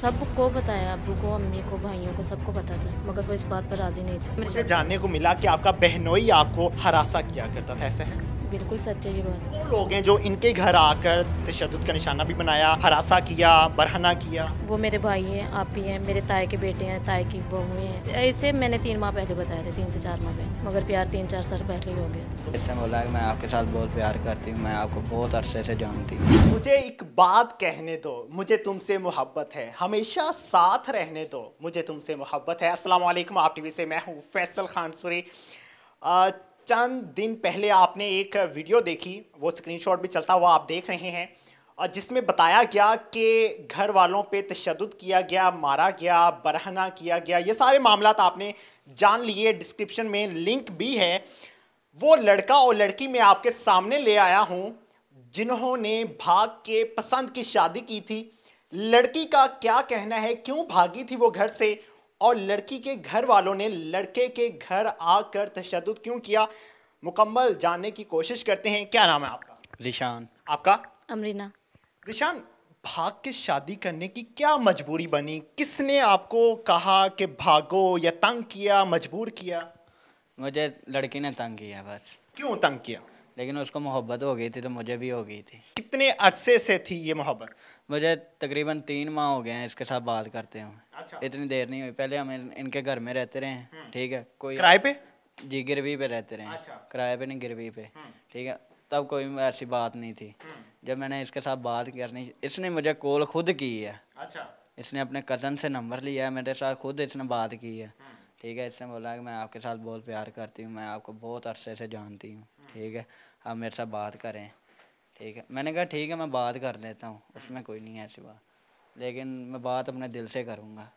सबको बताया अबू को, अम्मी को, भाइयों को, सबको पता था, मगर वो इस बात पर राज़ी नहीं थे। मुझे जानने को मिला कि आपका बहनोई आपको हरासा किया करता था, ऐसे है? बिल्कुल सच है ये बात। वो लोग हैं जो इनके घर आकर तशद का निशाना भी बनाया हरासा किया बरहना किया। वो मेरे भाई हैं आप ही हैं मेरे ताए के बेटे हैं ताए की बहुएँ हैं। इसे मैंने तीन माह पहले बताया था तीन से चार माह पहले। मगर प्यार तीन चार साल पहले ही हो गया था। इसने बोला मैं आपके साथ बहुत प्यार करती हूँ मैं आपको बहुत अरसे से जानती हूँ। मुझे एक बात कहने दो मुझे तुमसे मोहब्बत है। हमेशा साथ रहने दो मुझे तुमसे मोहब्बत है। अस्सलाम वालेकुम आप टीवी से मैं हूँ फैसल खान सुरी। अ, चंद दिन पहले आपने एक वीडियो देखी, वो स्क्रीनशॉट भी चलता हुआ आप देख रहे हैं, और जिसमें बताया गया कि घर वालों पे तशद किया गया, मारा गया, बरहना किया गया, ये सारे मामला आपने जान लिए डिस्क्रिप्शन में लिंक भी है। वो लड़का और लड़की मैं आपके सामने ले आया हूँ, जिन्होंने भाग के, पसंद की शादी की थी। लड़की का क्या कहना है, क्यों भागी थी वो घर से और लड़की के घर वालों ने लड़के के घर आकर तशद क्यों किया? मुकम्मल जानने की कोशिश करते हैं। क्या नाम है आपका? रिशान। आपका? अमरीना। जिशान भाग के शादी करने की क्या मजबूरी बनी? किसने आपको कहा कि भागो या तंग किया मजबूर किया? मुझे लड़की ने तंग किया बस। क्यों तंग किया? लेकिन उसको मोहब्बत हो गई थी तो मुझे भी हो गई थी। कितने अरसे से थी ये मोहब्बत? मुझे तकरीबन तीन माह हो गए हैं इसके साथ बात करते हुए। अच्छा। इतनी देर नहीं हुई। पहले हम इन- इनके घर में रहते रहे ठीक है? कोई किराए पे? जी गिरवी पे रहते रहे अच्छा। किराए पे नहीं गिरवी पे। ठीक है? तब कोई ऐसी बात नहीं थी। जब मैंने इसके साथ बात करनी इसने मुझे कॉल खुद की है। अच्छा। इसने अपने कज़न से नंबर लिया है मेरे साथ खुद इसने बात की है। ठीक है? इसने बोला कि मैं आपके साथ बहुत प्यार करती हूँ मैं आपको बहुत अरसे से जानती हूँ। ठीक है? आप मेरे साथ बात करें। ठीक है? मैंने कहा ठीक है मैं बात कर लेता हूँ। उसमें कोई नहीं है ऐसी बात। लेकिन मैं बात अपने दिल से करूँगा।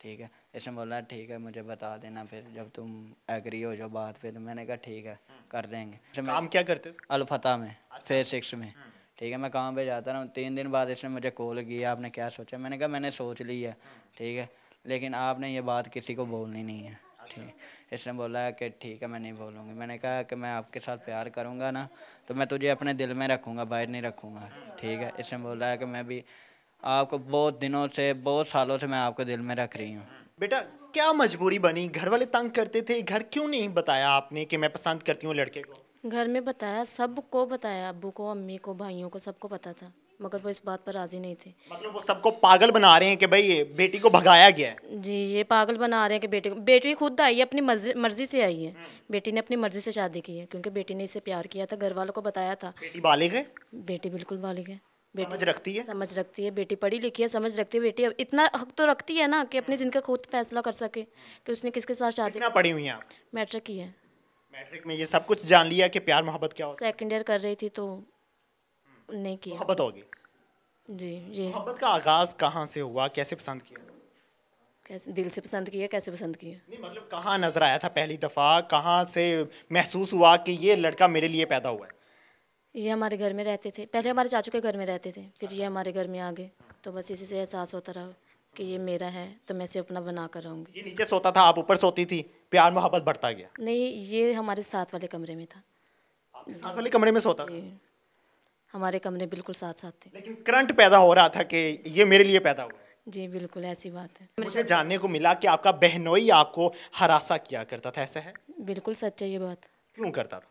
ठीक है? इसने बोला ठीक है मुझे बता देना फिर जब तुम एग्री हो जाओ बात पे तो मैंने कहा ठीक है कर देंगे। काम क्या करते थे? अलफता में फ़ेज़ सिक्स में। ठीक है मैं काम पे जाता रहा हूँ। तीन दिन बाद इसने मुझे कॉल किया आपने क्या सोचा? मैंने कहा मैंने सोच ली है। ठीक है? लेकिन आपने ये बात किसी को बोलनी नहीं है। ठीक इसने बोला कि ठीक है, मैं नहीं बोलूँगी। मैंने कहा कि मैं आपके साथ प्यार करूँगा ना तो मैं तुझे अपने दिल में रखूँगा, बाहर नहीं रखूँगा। ठीक है? इसने बोला कि मैं भी आपको बहुत दिनों से, बहुत सालों से मैं आपको दिल में रख रही हूँ। बेटा, क्या मजबूरी बनी? घर वाले तंग करते थे, घर क्यों नहीं बताया आपने कि मैं पसंद करती हूँ लड़के को? घर में बताया सबको बताया अबू को अम्मी को भाइयों को सबको पता था मगर वो इस बात पर राज़ी नहीं थे। मतलब वो सबको पागल बना रहे हैं कि भाई ये बेटी को भगाया गया है। जी ये पागल बना रहे हैं कि बेटी को बेटी खुद आई है अपनी मर्ज़ी मर्ज़ी से आई है। बेटी ने अपनी मर्ज़ी से शादी की है क्योंकि बेटी ने इसे प्यार किया था घर वालों को बताया था। बेटी बालिग है? बेटी बिल्कुल बालिग है। समझ रखती है? समझ रखती है बेटी पढ़ी लिखी है समझ रखती है बेटी। अब इतना हक तो रखती है ना कि अपनी ज़िंदगी का खुद फैसला कर सके कि उसने किसके साथ शादी पढ़ी हुई है मैट्रिक की है। मैट्रिक में ये सब कुछ जान लिया कि प्यार मोहब्बत क्या होता सेकेंड ईयर कर रही थी तो नहीं किया। मोहब्बत होगी। जी ये मोहब्बत का आगाज़ कहाँ से हुआ? कैसे पसंद किया? कैसे दिल से पसंद किया कैसे पसंद किया? नहीं मतलब कहाँ नज़र आया था पहली दफ़ा? कहाँ से महसूस हुआ कि ये लड़का मेरे लिए पैदा हुआ है? ये हमारे घर में रहते थे। पहले हमारे चाचू के घर में रहते थे फिर ये हमारे घर में आ गए। तो बस इसी से एहसास होता रहा। कि ये मेरा है तो मैं इसे अपना बना कर रहूँगी। ये नीचे सोता था आप ऊपर सोती थी प्यार मोहब्बत बढ़ता गया। नहीं ये हमारे साथ वाले कमरे में था। साथ वाले कमरे में सोता था? हमारे कमरे बिल्कुल साथ साथ थे। लेकिन करंट पैदा हो रहा था कि ये मेरे लिए पैदा हुआ। जी बिल्कुल ऐसी बात है। मुझे जानने को मिला कि आपका बहनोई आपको हरासा किया करता था ऐसा है? बिल्कुल सच है ये बात। क्यों करता था?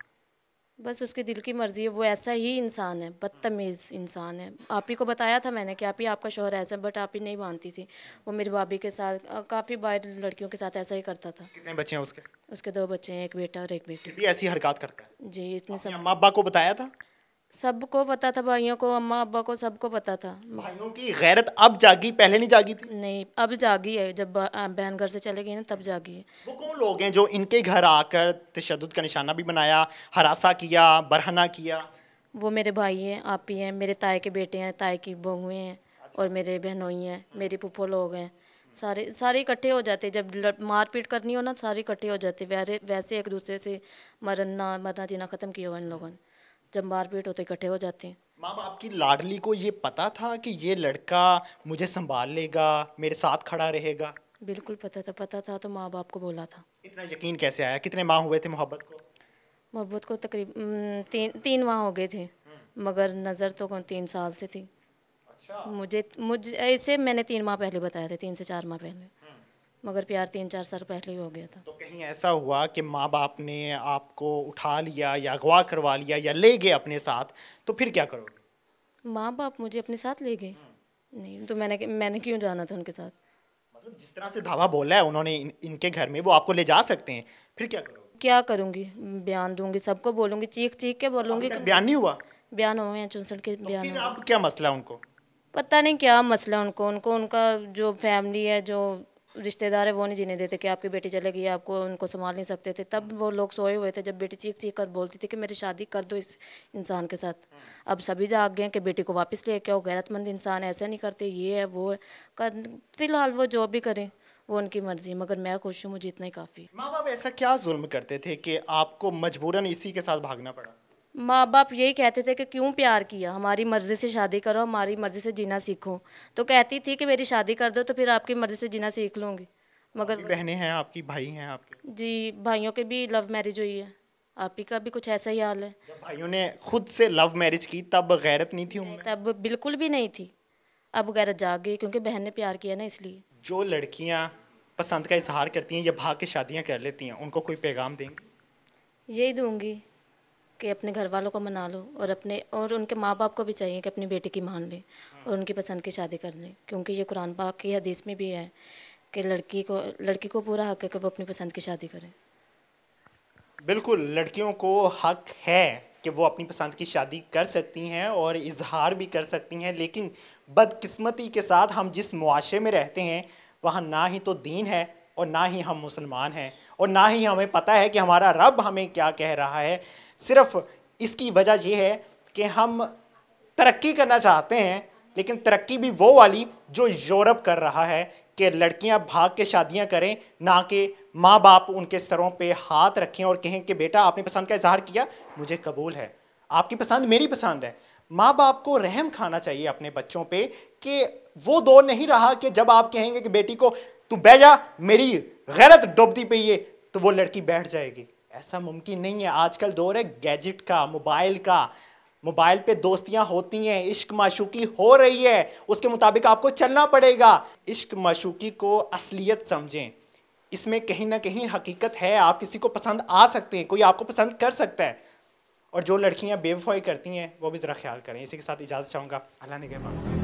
बस उसके दिल की मर्ज़ी है वो ऐसा ही इंसान है बदतमीज़ इंसान है। आप ही को बताया था मैंने कि आप ही आपका शोहर ऐसा है बट आप ही नहीं मानती थी। वो मेरी भाभी के साथ काफ़ी बार लड़कियों के साथ ऐसा ही करता था। कितने बच्चे हैं उसके? उसके दो बच्चे हैं एक बेटा और एक बेटी। भी ऐसी हरकत करता है? जी इतनी सब माँ बाप को बताया था? सबको पता था भाइयों को अम्मा अब्बा को सबको पता था। भाइयों की गैरत अब जागी पहले नहीं जागी थी? नहीं अब जागी है। जब बहन घर से चले गई ना तब जागी है। वो कौन लोग हैं जो इनके घर आकर तशद का निशाना भी बनाया हरासा किया बरहना किया? वो मेरे भाई हैं आप ही हैं मेरे ताए के बेटे हैं ताए की बहुएँ हैं और मेरे बहनोई हैं मेरे पुप्पो लोग हैं। सारे सारे इकट्ठे हो जाते जब मारपीट करनी हो ना सारे इकट्ठे हो जाते। वैसे वैसे एक दूसरे से मरना मरना जीना ख़त्म किया हुआ इन लोगों ने। जब मारपीट होते इकट्ठे हो जाते हैं। माँ बाप की लाडली को ये पता था कि ये लड़का मुझे संभाल लेगा मेरे साथ खड़ा रहेगा? बिल्कुल पता था पता था तो माँ बाप को बोला था। इतना यकीन कैसे आया? कितने माह हुए थे मोहब्बत को? मोहब्बत को तकरीब तीन तीन माह हो गए थे मगर नज़र तो कौन तीन साल से थी। अच्छा। मुझे मुझे ऐसे मैंने तीन माह पहले बताया था तीन से चार माह पहले। मगर प्यार तीन चार साल पहले ही हो गया था। तो कहीं ऐसा हुआ कि माँ बाप ने आपको उठा लिया या अगवा करवा लिया या ले गए अपने साथ तो फिर क्या करोगे? माँ बाप मुझे अपने साथ ले गए। नहीं तो मैंने मैंने क्यों जाना था उनके साथ? मतलब जिस तरह से धावा बोला है उन्होंने इन, इनके घर में वो आपको ले जा सकते हैं फिर क्या करोगे? क्या करूँगी? बयान दूँगी सबको बोलूँगी चीख चीख के बोलूँगी बयान नहीं हुआ? बयान हुए हैं चुनसठ के तो बयान फिर आप क्या मसला उनको? पता नहीं क्या मसला उनको। उनको उनका जो फैमिली है जो रिश्तेदार है, वो नहीं जीने देते कि आपकी बेटी चले गई आपको उनको संभाल नहीं सकते थे। तब वो लोग सोए हुए थे, जब बेटी चीख चीख कर बोलती थी कि मेरी शादी कर दो इस इंसान के साथ। अब सभी जाग गए कि बेटी को वापस ले के आओ, गैरतमंद इंसान, ऐसा नहीं करते, ये है, वो है। कर, फ़िलहाल वो जो भी करें, वो उनकी मर्ज़ी, मगर मैं खुश हूँ, मुझे इतना ही काफ़ी। माँ बाप ऐसा क्या जुल्म करते थे कि आपको मजबूरन इसी के साथ भागना पड़ा? माँ बाप यही कहते थे कि क्यों प्यार किया? हमारी मर्ज़ी से शादी करो हमारी मर्ज़ी से जीना सीखो। तो कहती थी कि मेरी शादी कर दो तो फिर आपकी मर्ज़ी से जीना सीख लूँगी। मगर बहनें हैं आपकी भाई हैं आपके? जी भाइयों के भी लव मैरिज हुई है। आप ही का भी कुछ ऐसा ही हाल है। जब भाइयों ने खुद से लव मैरिज की तब गैरत नहीं थी तब बिल्कुल भी नहीं थी। अब गैरत जाग गई क्योंकि बहन ने प्यार किया ना इसलिए। जो लड़कियाँ पसंद का इजहार करती हैं या भाग के शादियाँ कर लेती हैं उनको कोई पैगाम देंगे? यही दूँगी। कि अपने घर वालों को मना लो और अपने, और उनके माँ बाप को भी चाहिए कि अपनी बेटी की मान लें और उनकी पसंद की शादी कर लें। क्योंकि ये कुरान पाक की हदीस में भी है कि लड़की को लड़की को पूरा हक है कि वो अपनी पसंद की शादी करे। बिल्कुल, लड़कियों को हक है कि वो अपनी पसंद की शादी कर सकती हैं और इजहार भी कर सकती हैं, लेकिन बदकिस्मती के साथ हम जिस मुआशरे में रहते हैं, वहाँ ना ही तो दीन है और ना ही हम मुसलमान हैं। और ना ही हमें पता है कि हमारा रब हमें क्या कह रहा है। सिर्फ़ इसकी वजह यह है कि हम तरक्की करना चाहते हैं, लेकिन तरक्की भी वो वाली जो यूरोप कर रहा है कि लड़कियाँ भाग के शादियाँ करें, ना कि माँ बाप उनके सरों पे हाथ रखें और कहें कि, बेटा, आपने पसंद का इजहार किया, मुझे कबूल है। आपकी पसंद मेरी पसंद है। माँ बाप को रहम खाना चाहिए अपने बच्चों पे कि वो दौर नहीं रहा कि जब आप कहेंगे कि, बेटी को, तू बह जा, मेरी गैरत डूबती पे ये तो वो लड़की बैठ जाएगी। ऐसा मुमकिन नहीं है। आजकल दौर है गैजेट का, मोबाइल का। मोबाइल पे दोस्तियाँ होती हैं। इश्क माशूकी हो रही है। उसके मुताबिक आपको चलना पड़ेगा। इश्क माशूकी को असलियत समझें। इसमें कहीं ना कहीं हकीकत है। आप किसी को पसंद आ सकते हैं। कोई आपको पसंद कर सकता है। और जो लड़कियाँ बेवफाई करती हैं, वो भी ज़रा ख्याल करें। इसी के साथ इजाज़त चाहूँगा। अल्लाह ने के